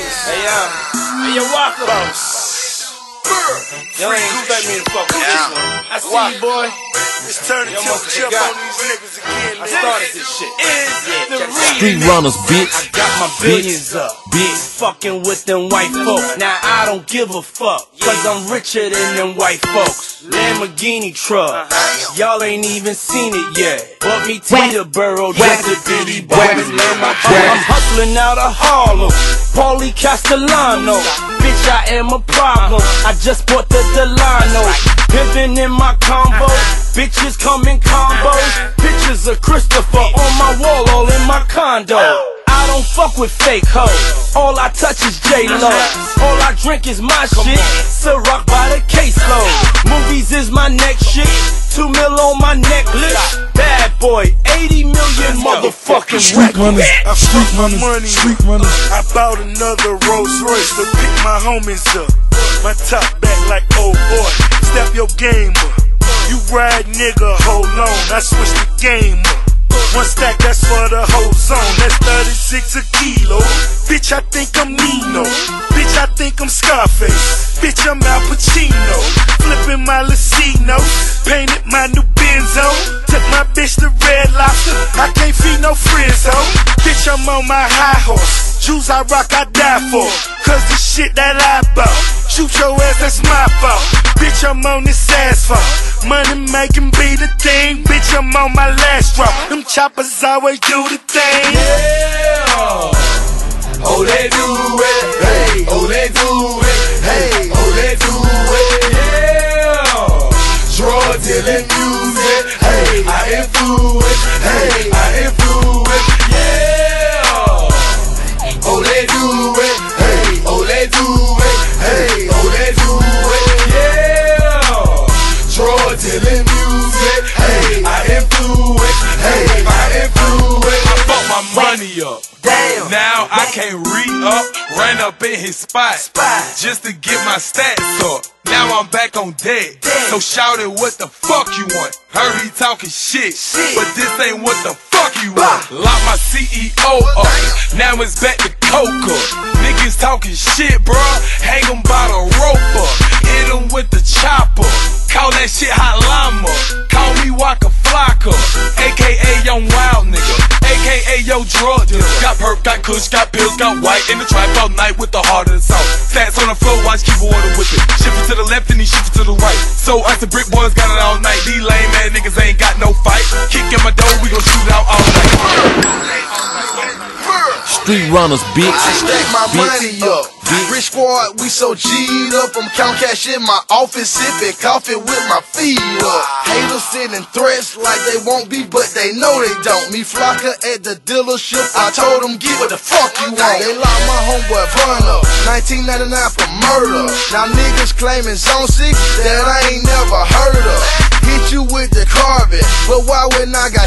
Hey, um, hey, yo, Walker. Y'all ain't expect me to fuck with this one. I see you, boy. It's turning Yo, to must chip on these niggas again. I started this shit. The Street runners, bitch. I got my billions up. Bitch. Fucking with them white folks. Now I don't give a fuck. Cause I'm richer than them white folks. Lamborghini truck. Uh-huh. Y'all ain't even seen it yet. Bought me Teterboro just to bitty boy and land my I'm hustling out of Harlem. Paulie Castellano. Bitch, I am a problem. I just bought the Delano. Pimpin' in my combo. Bitches come in combos. Pictures of Christopher on my wall, all in my condo. I don't fuck with fake hoes. All I touch is J-Lo. All I drink is my shit. Ciroc by the caseload. Movies is my next shit. Two mil on my necklace. Bad boy, 80 million motherfucking Street runners, I uh, street fucked runners, money. street runners. I bought another Rolls Royce to pick my homies up. My top back like old boy. Step your game up. You ride nigga, hold on. I switch the game up. One stack, that's for the whole zone. That's 36 a kilo. Bitch, I think I'm Nino. Bitch, I think I'm Scarface. Bitch, I'm Al Pacino. Flipping my Lucino. Painted my new Benzo. Took my bitch to Red Lobster. I can't feed no friends, ho. Bitch, I'm on my high horse. Shoes I rock, I die for. Cause the shit that I bought. Shoot your ass, that's my fault. Bitch, I'm on this asphalt. Money making be the thing. Bitch, I'm on my last drop. Them choppers always do the thing. Yeah. Oh, they do it. Hey, oh, they do it. Hey, oh, they do it. Yeah. Drug dealing music. Hey, I influence. Hey, I influence. Yeah. Oh, they do it. Hey, oh, they do it. Hey, Now I can't re up, ran up in his spot, Spot. just to get my stats up. Now I'm back on deck. So shout it, what the fuck you want? Heard he talking shit, Shit. but this ain't what the fuck you want. Lock my CEO up. Now it's back to Coca. Niggas talking shit, bruh. Hang 'em by the rope up. Hit 'em with the chopper. Call that shit hot llama. Call me Waka Flocka. AKA Young Wild Nigga. AKA Yo Drug Dealer. Got perp, got kush, got pills, got white. In the trap all night with the heart of the south. Stats on the floor, watch keep water with it. Shift it to the left and he shift it to the right. So us the brick boys got it all night. These lame ass niggas ain't got no fight. Kick in my door, we gon' shoot out all night. Street runners, bitch. I stack my Bitch. money up. Rich squad, we so G'd up. I'm count cash in my office, sipping coffee with my feet up. Haters sending threats like they won't be, but they know they don't. Me Flocka at the dealership, I told them get what the fuck you want. They locked my homeboy Vern up, 1999 for murder. Now niggas claiming zone six that I ain't never heard of. Hit you with the carbon, but why when I got